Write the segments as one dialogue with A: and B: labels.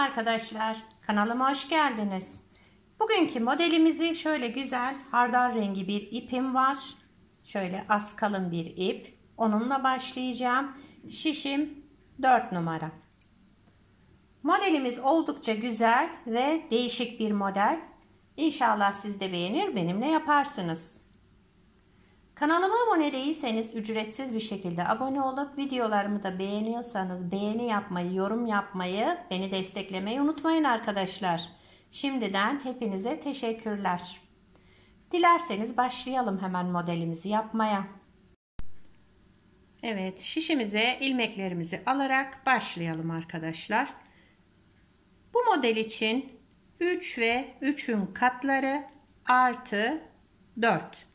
A: Merhaba arkadaşlar. Kanalıma hoş geldiniz. Bugünkü modelimizi şöyle güzel hardal rengi bir ipim var. Şöyle az kalın bir ip. Onunla başlayacağım. Şişim 4 numara. Modelimiz oldukça güzel ve değişik bir model. İnşallah siz de beğenir benimle yaparsınız. Kanalıma abone değilseniz ücretsiz bir şekilde abone olup videolarımı da beğeniyorsanız beğeni yapmayı, yorum yapmayı, beni desteklemeyi unutmayın arkadaşlar. Şimdiden hepinize teşekkürler. Dilerseniz başlayalım hemen modelimizi yapmaya. Evet şişimize ilmeklerimizi alarak başlayalım arkadaşlar. Bu model için 3 ve 3'ün katları artı 4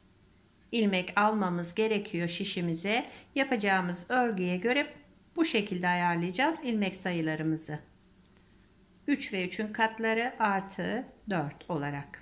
A: ilmek almamız gerekiyor şişimize. Yapacağımız örgüye göre bu şekilde ayarlayacağız ilmek sayılarımızı. 3 ve 3'ün katları artı 4 olarak.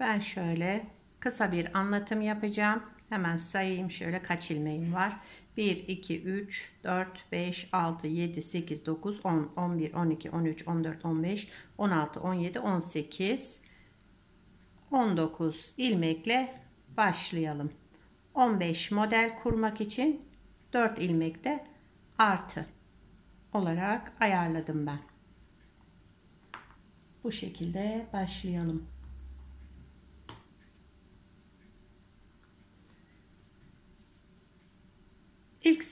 A: Ben şöyle kısa bir anlatım yapacağım. Hemen sayayım şöyle kaç ilmeğim var. 1, 2, 3, 4, 5, 6, 7, 8, 9, 10, 11, 12, 13, 14, 15, 16, 17, 18, 19 ilmekle başlayalım. 15 model kurmak için 4 ilmekte artı olarak ayarladım ben. Bu şekilde başlayalım.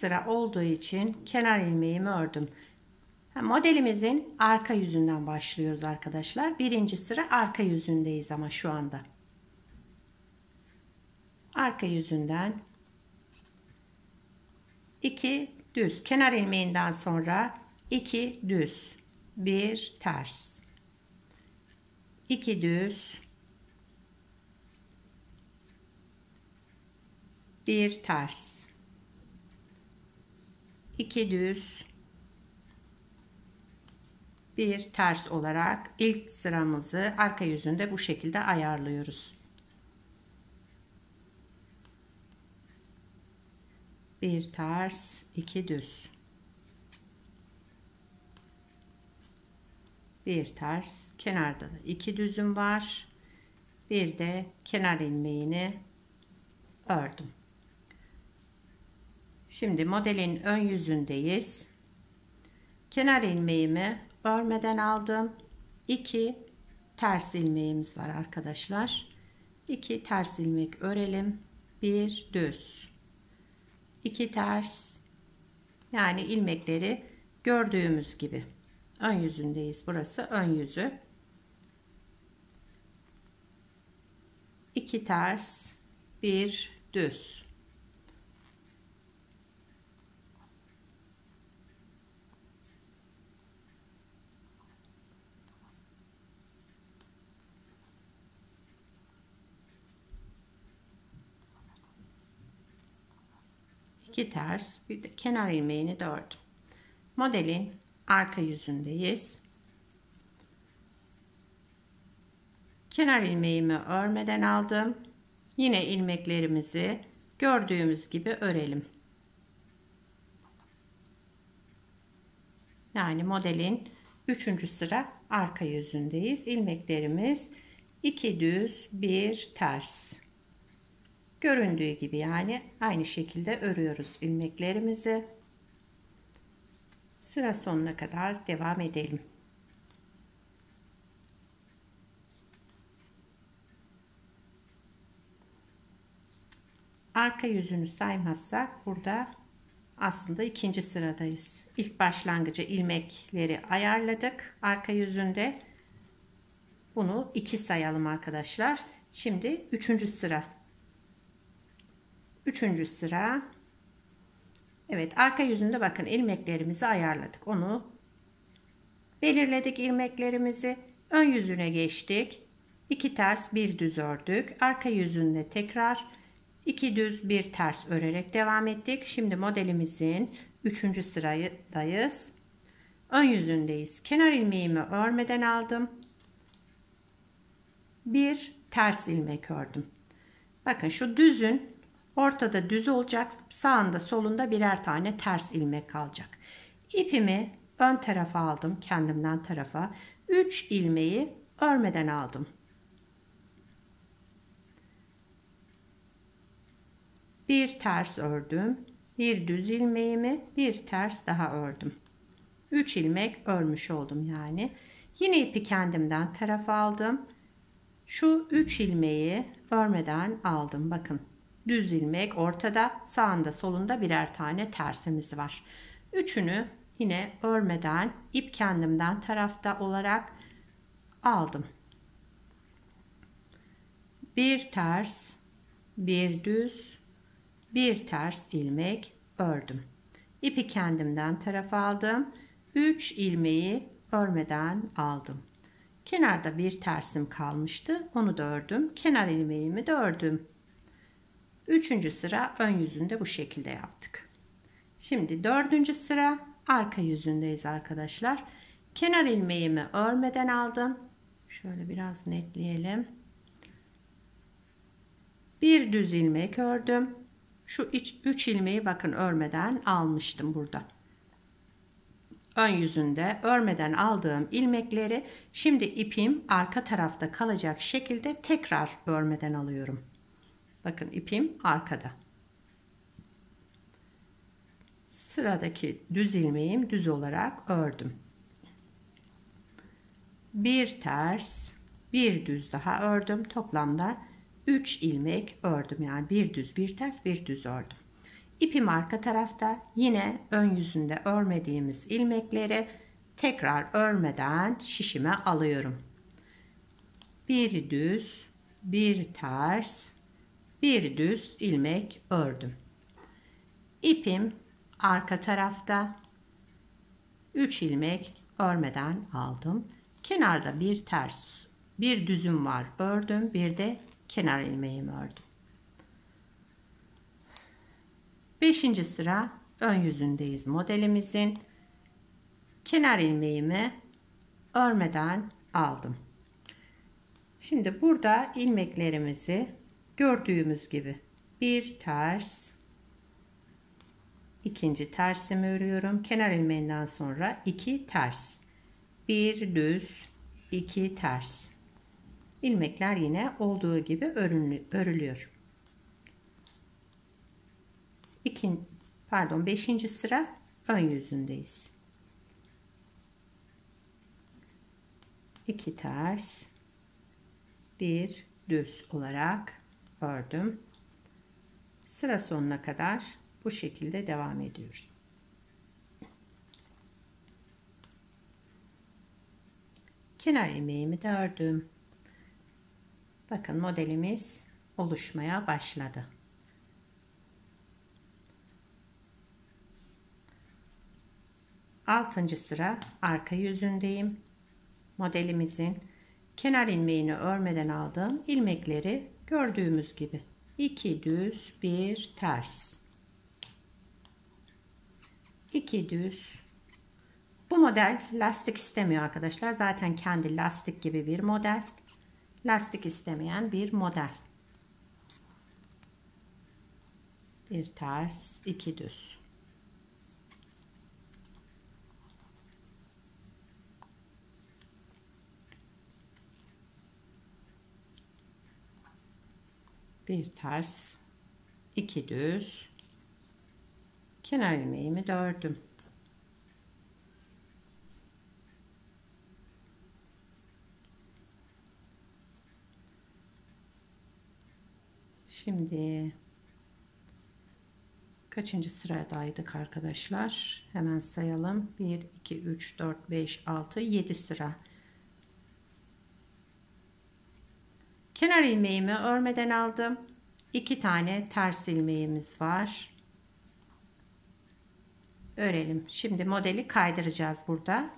A: sıra olduğu için kenar ilmeğimi ördüm. Modelimizin arka yüzünden başlıyoruz arkadaşlar. Birinci sıra arka yüzündeyiz ama şu anda. Arka yüzünden 2 düz. Kenar ilmeğinden sonra 2 düz. 1 ters. 2 düz. 1 ters. 2 düz bir ters olarak ilk sıramızı arka yüzünde bu şekilde ayarlıyoruz. Bir ters, iki düz. Bir ters, kenarda da iki düzüm var. Bir de kenar ilmeğini ördüm. Şimdi modelin ön yüzündeyiz. Kenar ilmeğimi örmeden aldım. 2 ters ilmeğimiz var arkadaşlar. 2 ters ilmek örelim. 1 düz. 2 ters. Yani ilmekleri gördüğümüz gibi ön yüzündeyiz. Burası ön yüzü. 2 ters, 1 düz. 2 ters bir de kenar ilmeğini dördüm. Modelin arka yüzündeyiz. Kenar ilmeğimi örmeden aldım. Yine ilmeklerimizi gördüğümüz gibi örelim. Yani modelin 3. sıra arka yüzündeyiz. İlmeklerimiz 2 düz, 1 ters. Göründüğü gibi yani aynı şekilde örüyoruz ilmeklerimizi. Sıra sonuna kadar devam edelim. Arka yüzünü saymazsak burada aslında ikinci sıradayız. İlk başlangıcı ilmekleri ayarladık. Arka yüzünde bunu iki sayalım arkadaşlar. Şimdi üçüncü sıra Üçüncü sıra. Evet arka yüzünde bakın ilmeklerimizi ayarladık. Onu belirledik ilmeklerimizi. Ön yüzüne geçtik. 2 ters bir düz ördük. Arka yüzünde tekrar iki düz bir ters örerek devam ettik. Şimdi modelimizin üçüncü sıradayız. Ön yüzündeyiz. Kenar ilmeğimi örmeden aldım. Bir ters ilmek ördüm. Bakın şu düzün Ortada düz olacak. Sağında solunda birer tane ters ilmek kalacak. İpimi ön tarafa aldım. Kendimden tarafa. 3 ilmeği örmeden aldım. Bir ters ördüm. Bir düz ilmeğimi bir ters daha ördüm. 3 ilmek örmüş oldum yani. Yine ipi kendimden tarafa aldım. Şu 3 ilmeği örmeden aldım. Bakın düz ilmek ortada sağında solunda birer tane tersimiz var. Üçünü yine örmeden ip kendimden tarafta olarak aldım. Bir ters, bir düz, bir ters ilmek ördüm. İpi kendimden tarafa aldım. 3 ilmeği örmeden aldım. Kenarda bir tersim kalmıştı. Onu da ördüm. Kenar ilmeğimi de ördüm. Üçüncü sıra ön yüzünde bu şekilde yaptık. Şimdi dördüncü sıra arka yüzündeyiz arkadaşlar. Kenar ilmeğimi örmeden aldım. Şöyle biraz netleyelim. Bir düz ilmek ördüm. Şu iç, üç ilmeği bakın örmeden almıştım burada. Ön yüzünde örmeden aldığım ilmekleri şimdi ipim arka tarafta kalacak şekilde tekrar örmeden alıyorum. Bakın ipim arkada. Sıradaki düz ilmeğim düz olarak ördüm. Bir ters, bir düz daha ördüm. Toplamda 3 ilmek ördüm. Yani bir düz, bir ters, bir düz ördüm. İpim arka tarafta. Yine ön yüzünde örmediğimiz ilmekleri tekrar örmeden şişime alıyorum. Bir düz, bir ters, bir düz ilmek ördüm. İpim arka tarafta 3 ilmek örmeden aldım. Kenarda bir ters, bir düzüm var ördüm, bir de kenar ilmeğimi ördüm. 5. sıra ön yüzündeyiz modelimizin. Kenar ilmeğimi örmeden aldım. Şimdi burada ilmeklerimizi Gördüğümüz gibi bir ters ikinci tersimi örüyorum. Kenar ilmeğinden sonra iki ters. Bir düz, iki ters. ilmekler yine olduğu gibi örülüyor. İkin, pardon, beşinci sıra ön yüzündeyiz. İki ters, bir düz olarak ördüm. Sıra sonuna kadar bu şekilde devam ediyoruz. Kenar ilmeğimi de ördüm. Bakın modelimiz oluşmaya başladı. Altıncı sıra arka yüzündeyim. Modelimizin kenar ilmeğini örmeden aldığım ilmekleri Gördüğümüz gibi iki düz, bir ters. iki düz. Bu model lastik istemiyor arkadaşlar. Zaten kendi lastik gibi bir model. Lastik istemeyen bir model. Bir ters, iki düz. bir ters iki düz kenar ilmeğimi dördüm şimdi kaçıncı sıradaydık arkadaşlar hemen sayalım 1 2 3 4 5 6 7 sıra Kenar ilmeğimi örmeden aldım. 2 tane ters ilmeğimiz var. Örelim. Şimdi modeli kaydıracağız burada.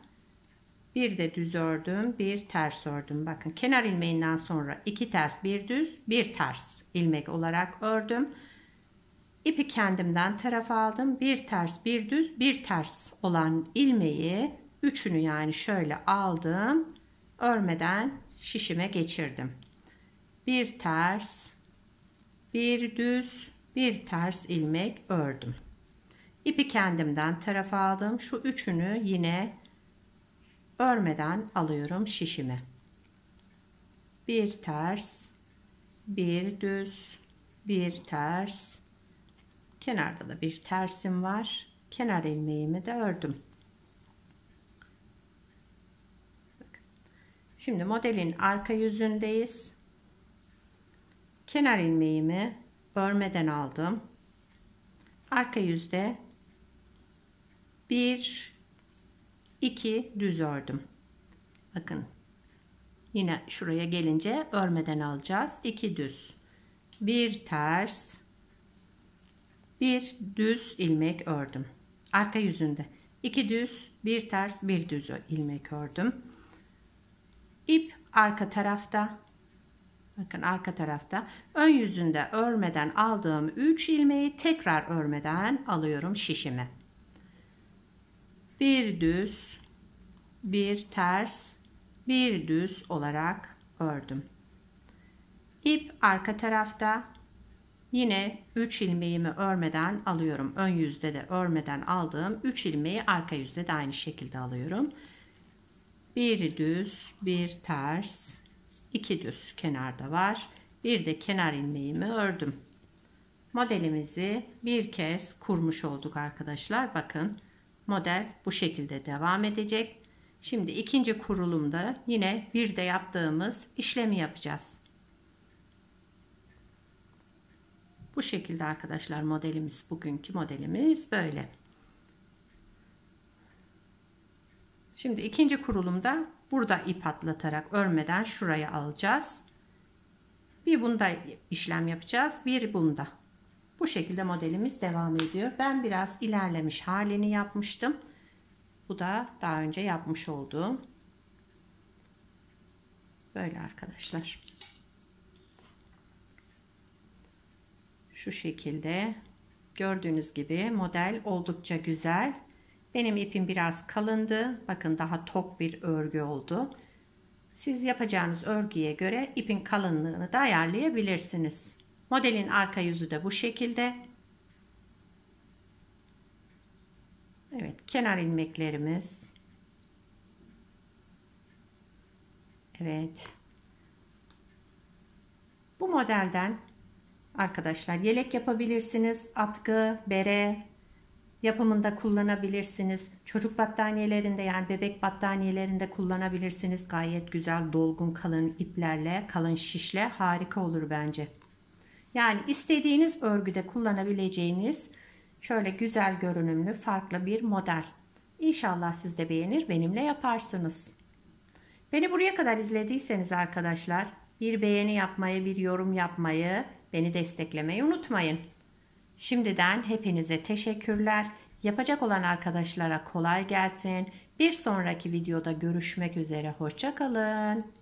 A: Bir de düz ördüm, bir ters ördüm. Bakın kenar ilmeğinden sonra iki ters, bir düz, bir ters ilmek olarak ördüm. İpi kendimden tarafa aldım. Bir ters, bir düz, bir ters olan ilmeği üçünü yani şöyle aldım. Örmeden şişime geçirdim bir ters bir düz bir ters ilmek ördüm ipi kendimden tarafa aldım şu üçünü yine örmeden alıyorum şişime bir ters bir düz bir ters kenarda da bir tersim var kenar ilmeğimi de ördüm Şimdi modelin arka yüzündeyiz kenar ilmeğimi örmeden aldım. Arka yüzde 1 2 düz ördüm. Bakın. Yine şuraya gelince örmeden alacağız. 2 düz. 1 ters. 1 düz ilmek ördüm. Arka yüzünde 2 düz, 1 ters, 1 düz ilmek ördüm. İp arka tarafta Bakın arka tarafta ön yüzünde örmeden aldığım 3 ilmeği tekrar örmeden alıyorum şişime. Bir düz, bir ters, bir düz olarak ördüm. İp arka tarafta yine 3 ilmeğimi örmeden alıyorum. Ön yüzde de örmeden aldığım 3 ilmeği arka yüzde de aynı şekilde alıyorum. Bir düz, bir ters, 2 düz kenarda var. Bir de kenar ilmeğimi ördüm. Modelimizi bir kez kurmuş olduk arkadaşlar. Bakın model bu şekilde devam edecek. Şimdi ikinci kurulumda yine bir de yaptığımız işlemi yapacağız. Bu şekilde arkadaşlar modelimiz bugünkü modelimiz böyle. Şimdi ikinci kurulumda burada ip atlatarak örmeden şuraya alacağız. Bir bunda işlem yapacağız. Bir bunda. Bu şekilde modelimiz devam ediyor. Ben biraz ilerlemiş halini yapmıştım. Bu da daha önce yapmış olduğum. Böyle arkadaşlar. Şu şekilde gördüğünüz gibi model oldukça güzel. Benim ipim biraz kalındı. Bakın daha tok bir örgü oldu. Siz yapacağınız örgüye göre ipin kalınlığını da ayarlayabilirsiniz. Modelin arka yüzü de bu şekilde. Evet, kenar ilmeklerimiz. Evet. Bu modelden arkadaşlar yelek yapabilirsiniz. Atkı, bere, yapımında kullanabilirsiniz. Çocuk battaniyelerinde yani bebek battaniyelerinde kullanabilirsiniz. Gayet güzel dolgun kalın iplerle, kalın şişle harika olur bence. Yani istediğiniz örgüde kullanabileceğiniz şöyle güzel görünümlü farklı bir model. İnşallah siz de beğenir benimle yaparsınız. Beni buraya kadar izlediyseniz arkadaşlar bir beğeni yapmayı, bir yorum yapmayı, beni desteklemeyi unutmayın. Şimdiden hepinize teşekkürler. Yapacak olan arkadaşlara kolay gelsin. Bir sonraki videoda görüşmek üzere. Hoşçakalın.